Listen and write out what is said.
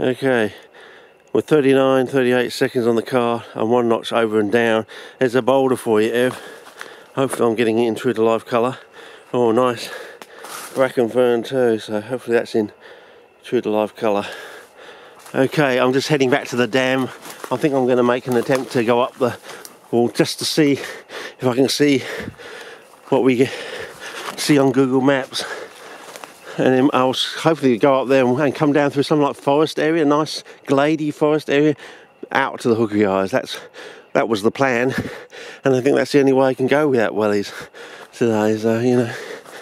Okay, with 39, 38 seconds on the car and one notch over and down, there's a boulder for you, Ev. Hopefully I'm getting it in true to life colour. Oh, nice. Bracken fern too, so hopefully that's in true to life colour. Okay, I'm just heading back to the dam. I think I'm going to make an attempt to go up the, well, just to see if I can see what we see on Google Maps and then I'll hopefully go up there and come down through some like forest area, nice glady forest area, out to the Hookery Eyes. That's that was the plan, and I think that's the only way I can go without wellies today. So you know.